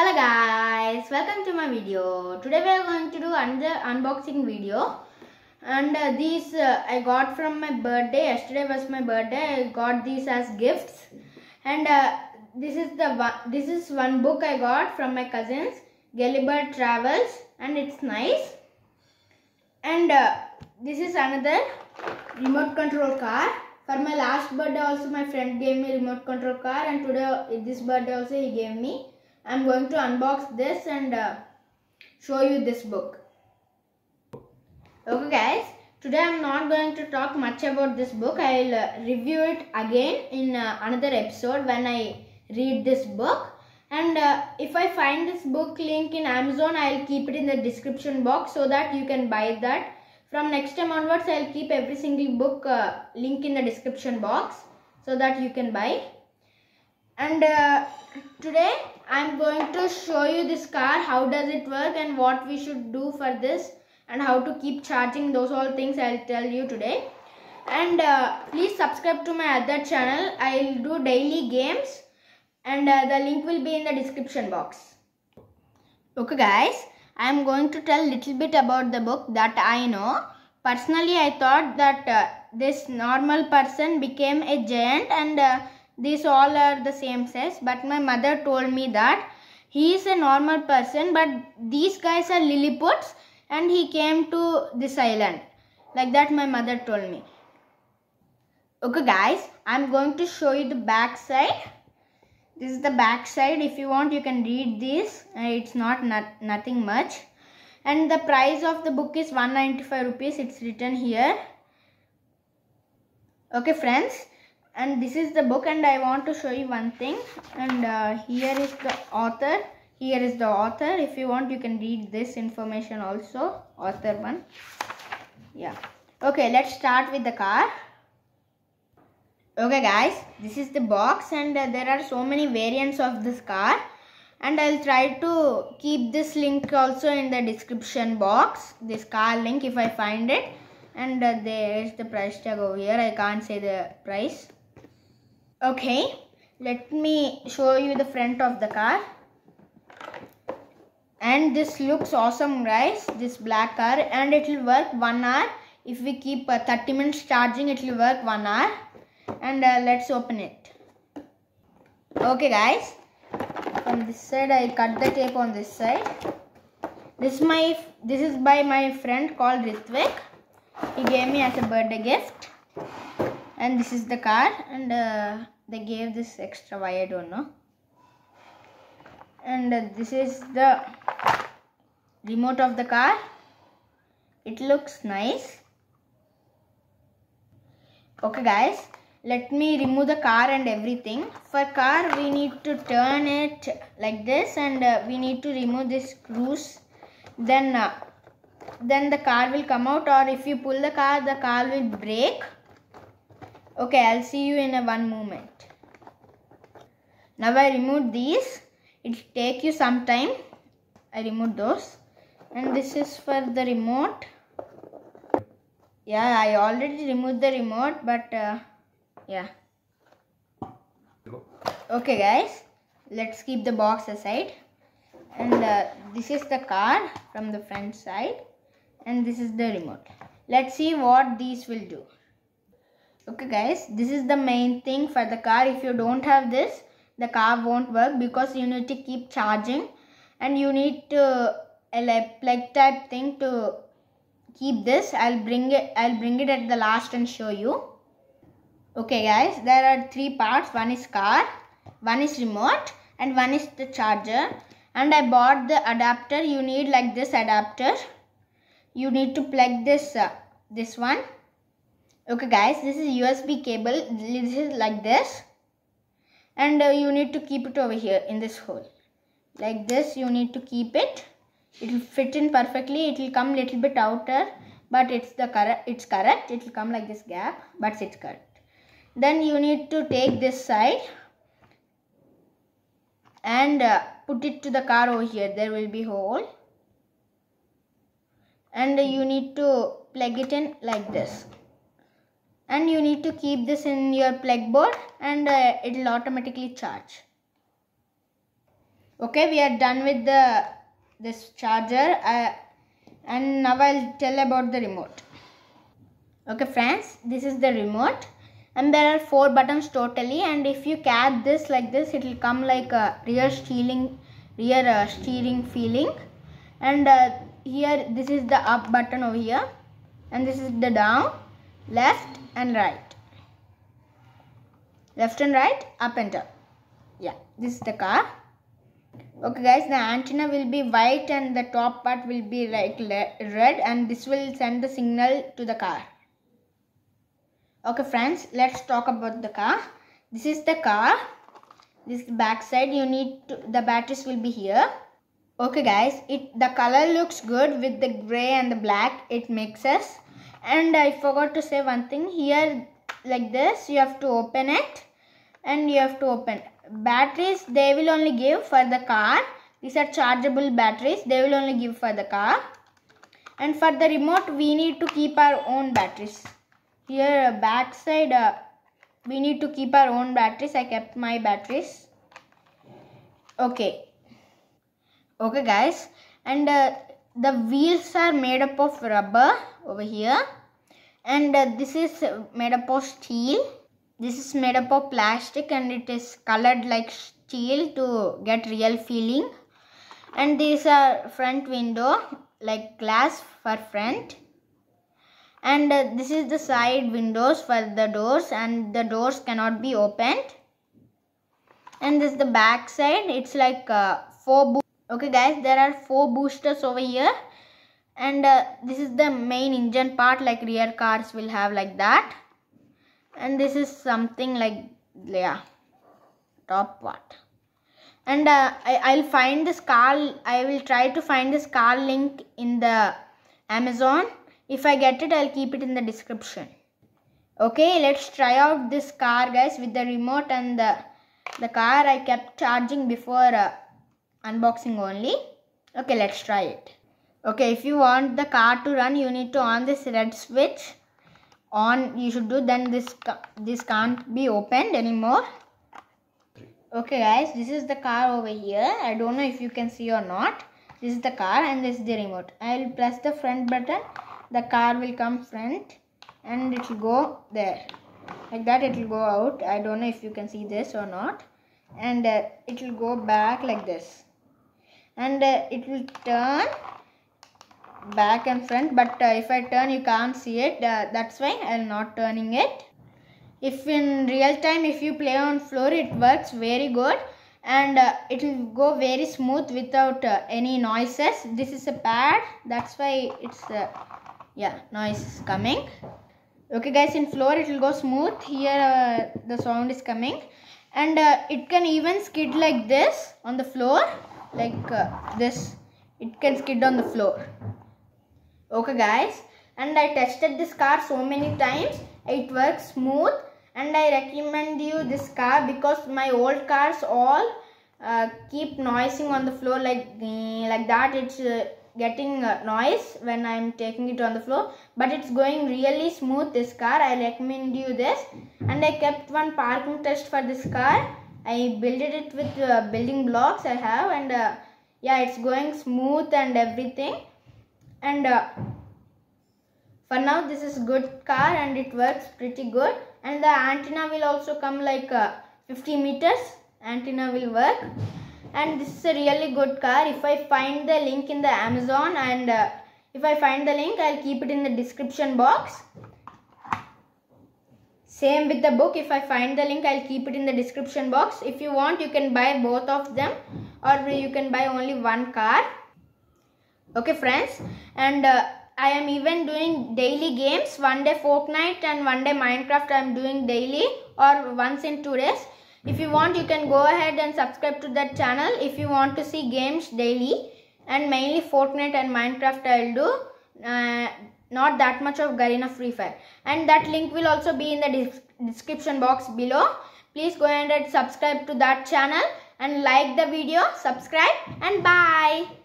Hello guys, welcome to my video. Today we are going to do another unboxing video. And uh, these uh, I got from my birthday. Yesterday was my birthday. I got these as gifts. And uh, this is the one, this is one book I got from my cousins, Gulliver Travels, and it's nice. And uh, this is another remote control car. For my last birthday also my friend gave me remote control car and today this birthday also he gave me. I'm going to unbox this and uh, show you this book. Okay guys, today I'm not going to talk much about this book. I'll uh, review it again in uh, another episode when I read this book. And uh, if I find this book link in Amazon, I'll keep it in the description box so that you can buy that. From next time onwards, I'll keep every single book uh, link in the description box so that you can buy. And uh, today I'm going to show you this car, how does it work and what we should do for this and how to keep charging those all things I'll tell you today. And uh, please subscribe to my other channel. I'll do daily games and uh, the link will be in the description box. Okay guys, I am going to tell little bit about the book that I know. Personally, I thought that uh, this normal person became a giant and uh, these all are the same size. But my mother told me that he is a normal person but these guys are Lilliputs and he came to this island. Like that my mother told me. Okay guys, I am going to show you the back side this is the back side if you want you can read this uh, it's not, not nothing much and the price of the book is 195 rupees it's written here okay friends and this is the book and i want to show you one thing. And uh, here is the author. Here is the author. If you want you can read this information also. Author one. Yeah. Okay let's start with the car. Okay guys. This is the box and uh, there are so many variants of this car. And I'll try to keep this link also in the description box this car link if I find it. And uh, there is the price tag over here. I can't say the price okay let me show you the front of the car. And this looks awesome guys. This black car and it will work one hour. If we keep uh, 30 minutes charging it will work one hour. And uh, let's open it. Okay guys. From this side I cut the tape on this side. This is my this is by my friend called Ritvik. He gave me as a birthday gift and this is the car and uh, they gave this extra wire I don't know. And uh, this is the remote of the car. It looks nice. Okay guys let me remove the car and everything. For car we need to turn it like this and uh, we need to remove this screws. Then uh, then the car will come out or if you pull the car the car will break okay i'll see you in a one moment. Now i removed these. It take you some time. I removed those. And this is for the remote. Yeah i already removed the remote but uh, yeah. Okay guys. Let's keep the box aside. And uh, this is the car from the front side. And this is the remote. Let's see what these will do okay guys this is the main thing for the car. If you don't have this the car won't work because you need to keep charging and you need to a plug type thing to keep this. I'll bring it i'll bring it at the last and show you. Okay guys there are three parts. One is car one is remote and one is the charger. And i bought the adapter. You need like this adapter. You need to plug this uh, this one okay guys this is usb cable. This is like this. And uh, you need to keep it over here in this hole. Like this you need to keep it. It will fit in perfectly. It will come little bit outer but it's the correct it's correct. It will come like this gap but it's correct then you need to take this side and uh, put it to the car over here. There will be hole. And uh, you need to plug it in like this and you need to keep this in your plug board and uh, it will automatically charge. Okay we are done with the this charger uh, and now i'll tell about the remote. Okay friends this is the remote and there are four buttons totally and if you catch this like this it will come like a rear steering rear uh, steering feeling. And uh, here this is the up button over here and this is the down left and right. Left and right up and down. Yeah this is the car. Okay guys the antenna will be white and the top part will be like red and this will send the signal to the car. Okay friends let's talk about the car. This is the car. This back side you need to the batteries will be here. Okay guys it the color looks good with the gray and the black. It mixes and i forgot to say one thing. Here like this you have to open it. And you have to open. Batteries they will only give for the car. These are chargeable batteries. They will only give for the car. And for the remote we need to keep our own batteries. Here back side uh, we need to keep our own batteries. I kept my batteries. Okay. Okay guys. And uh, the wheels are made up of rubber over here. And uh, this is made up of steel. This is made up of plastic and it is colored like steel to get real feeling. And these are front window like glass for front. And uh, this is the side windows for the doors and the doors cannot be opened. And this is the back side. It's like uh, four okay guys there are four boosters over here. And uh, this is the main engine part like rear cars will have like that. And this is something like yeah top part. And uh, I, will find this car I will try to find this car link in the Amazon. If I get it I'll keep it in the description. Okay let's try out this car guys with the remote and the the car I kept charging before uh, unboxing only. Okay let's try it. Okay if you want the car to run you need to on this red switch. On you should do then this this can't be opened anymore. Okay guys this is the car over here. I don't know if you can see or not. This is the car and this is the remote. I will press the front button. The car will come front and it will go there. Like that it will go out. I don't know if you can see this or not. And uh, it will go back like this and uh, it will turn back and front but uh, if I turn you can't see it. Uh, that's why I'm not turning it. If in real time if you play on floor it works very good. And uh, it will go very smooth without uh, any noises. This is a pad. That's why it's uh, yeah noise is coming. Okay guys in floor it will go smooth. Here the sound is coming. And it can even skid like this on the floor like this it can skid on the floor. Okay guys. And I tested this car so many times. It works smooth. And I recommend you this car because my old cars all uh, keep noising on the floor like like that. It's uh, getting uh, noise when I'm taking it on the floor. But it's going really smooth this car. I recommend you this. And I kept one parking test for this car I built it with uh, building blocks I have and uh, yeah it's going smooth and everything. And uh, for now this is good car and it works pretty good. And the antenna will also come like uh, 50 meters. Antenna will work. And this is a really good car. If I find the link in the Amazon and uh, if I find the link I'll keep it in the description box same with the book. If I find the link I'll keep it in the description box. If you want you can buy both of them or you can buy only one car. Okay friends. And uh, I am even doing daily games. One day Fortnite and one day Minecraft I am doing daily or once in two days. If you want you can go ahead and subscribe to that channel if you want to see games daily. And mainly Fortnite and Minecraft I will do. Uh, not that much of Garena Free Fire. And that link will also be in the description box below. Please go ahead and subscribe to that channel and like the video subscribe and bye